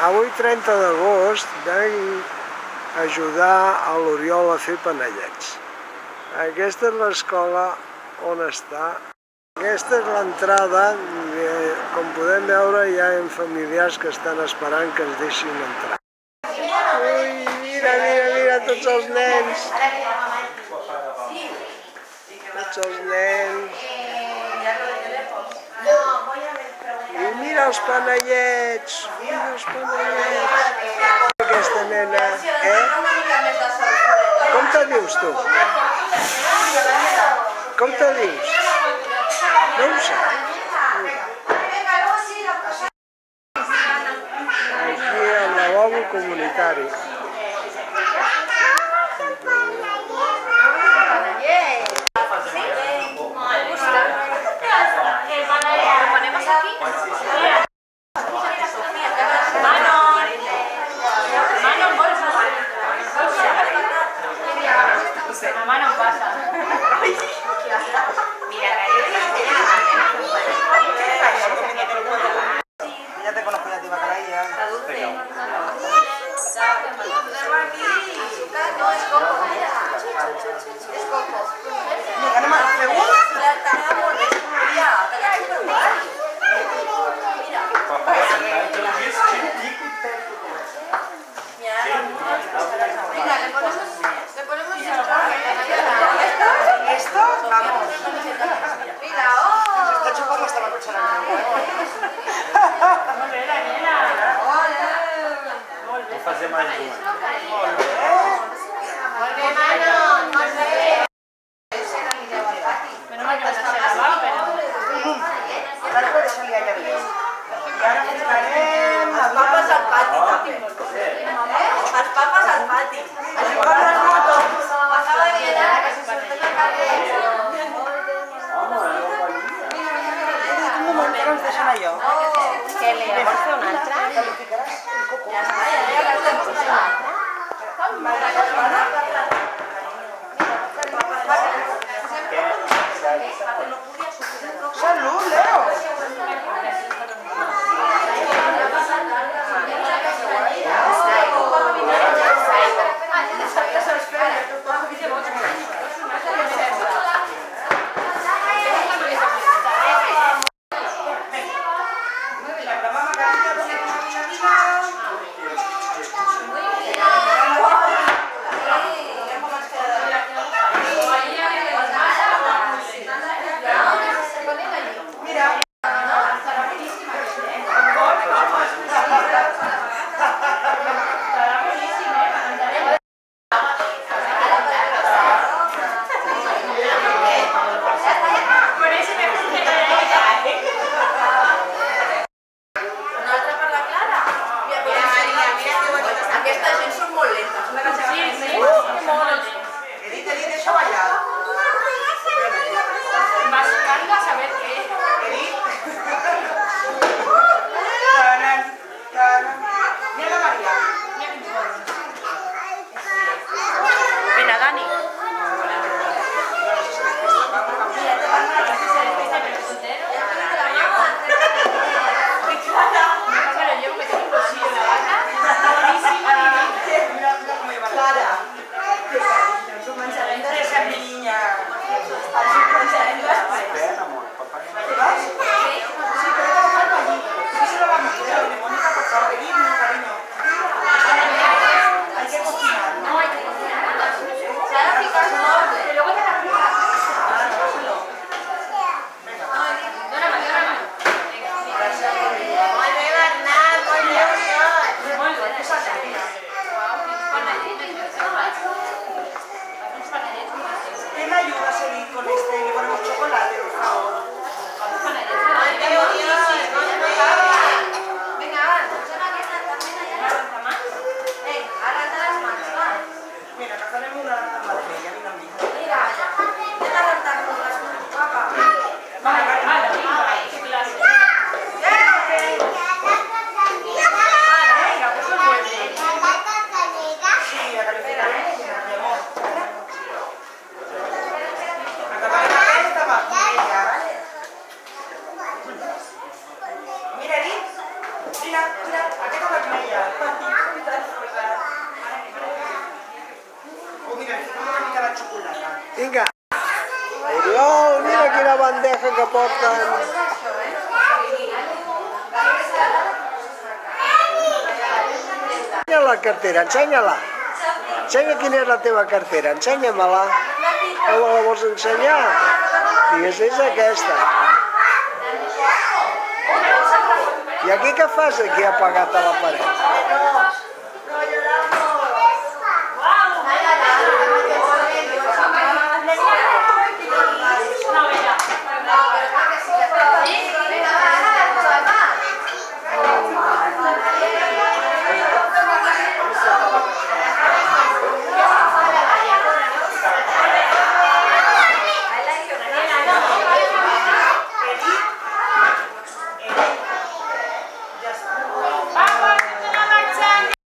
Avui 30 d'agost a ajudar a l'Oriol a fer panellets. Aquesta és l'escola on està. Aquesta és l'entrada, com podem veure hi ha familiars que estan esperant que ens deixin entrar. Ui, mira, mira, mira, tots els nens. Tots els nens. I mira els panellets, mira els panellets. Aquesta nena, eh? Com te dius tu? Com te dius? No ho saps? Aquí al lavabo comunitari. Vou fazer mais uma. Menos mal que no se ha lavado, pero... Ara puede salir allà bien. I ara ficarem la Papes al pati. Els papes al pati. Així com les motos. M'acaba de mirar que se surten al. Vinga. Oriol, mira quina bandeja que porten. Ensenya la cartera, ensenya-la. Ensenya quina és la teva cartera, ensenya-me-la. No me la vols ensenyar? Digues, és aquesta. I aquí què fas, aquí apagat a la paret?